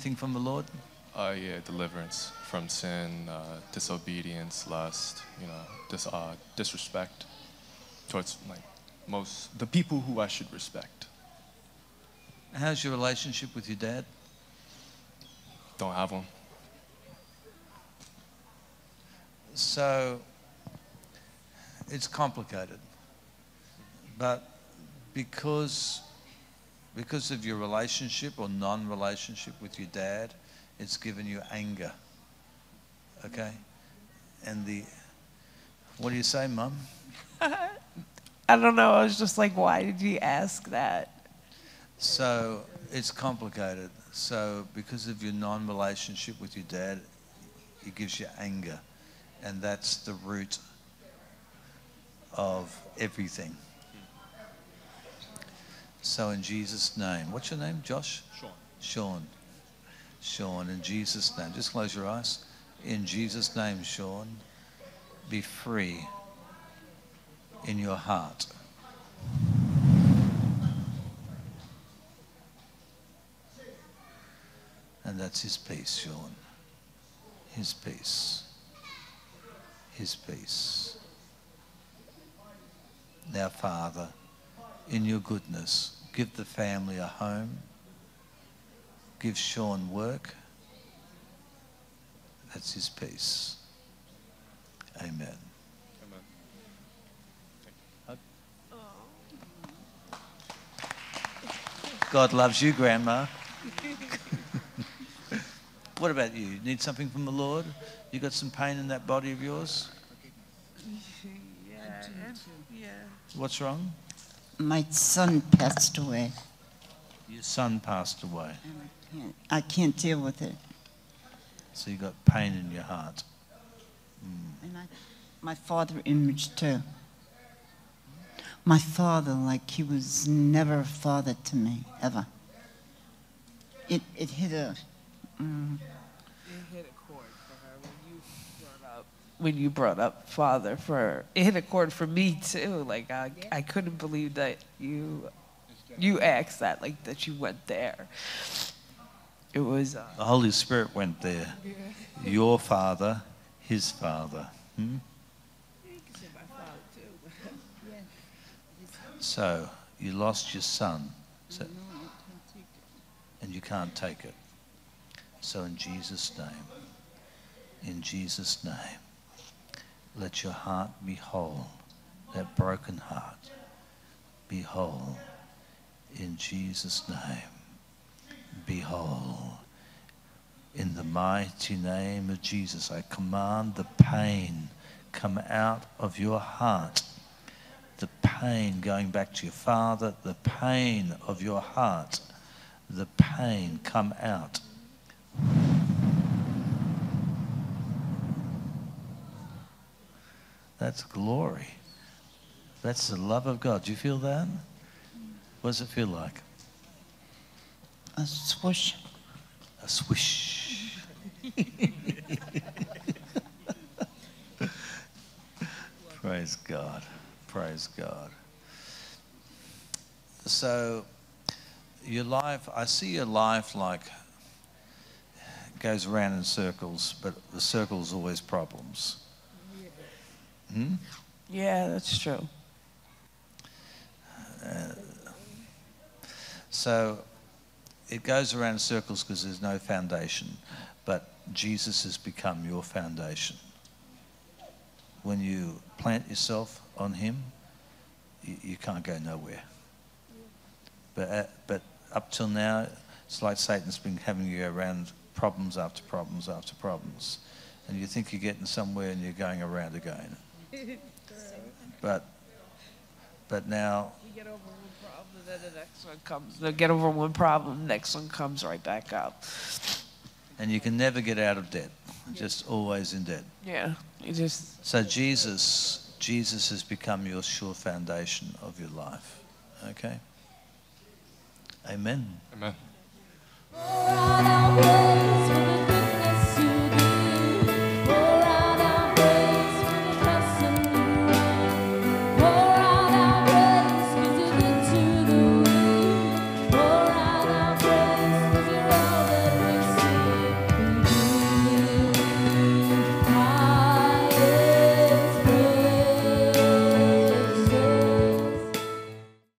anything from the Lord? Uh, yeah, deliverance from sin, uh, disobedience, lust, you know, dis, uh, disrespect towards like most the people who I should respect. How's your relationship with your dad? Don't have one. So it's complicated. But because because of your relationship or non-relationship with your dad, it's given you anger. Okay? And the what do you say, mum? I don't know. I was just like, why did you ask that? So it's complicated. So because of your non-relationship with your dad, it gives you anger. And that's the root of everything. So in Jesus' name, what's your name, Josh? Sean. Sean. Sean, in Jesus' name. Just close your eyes. In Jesus' name, Sean, be free in your heart. And that's his peace, Sean. His peace. His peace. Now, Father, in your goodness, give the family a home. Give Sean work. That's his peace. Amen. God loves you, Grandma. what about you? Need something from the Lord? You got some pain in that body of yours? Yeah, yeah. What's wrong? My son passed away. Your son passed away, And I can't, I can't deal with it. so you got pain in your heart. And I, my father image too. My father, like he was never a father to me, ever. It, it hit a, mm, It hit a chord for her when you brought up when you brought up father for her. It hit a chord for me too. Like I, I couldn't believe that you you asked that like that you went there. It was uh, The Holy Spirit went there. Your father, his father. Hmm? So you lost your son, so, and you can't take it. So in Jesus' name, in Jesus' name, let your heart be whole, that broken heart be whole. In Jesus' name, be whole. In the mighty name of Jesus, I command the pain come out of your heart. The pain going back to your father, the pain of your heart, the pain come out. That's glory. That's the love of God. Do you feel that? What does it feel like? a swoosh. A swish. Praise God. Praise God. So, your life, I see your life like goes around in circles, but the circle's always problems. Hmm? yeah, that's true. So it goes around circles because there's no foundation, but Jesus has become your foundation. When you plant yourself on Him, you, you can't go nowhere. But, uh, but up till now, it's like Satan's been having you around problems after problems after problems. And you think you're getting somewhere and you're going around again. But, but now You get over one problem, and then the next one comes. They get over one problem, next one comes right back up. and you can never get out of debt, just always in debt. Yeah, you just So Jesus, Jesus has become your sure foundation of your life. Okay? Amen. Amen.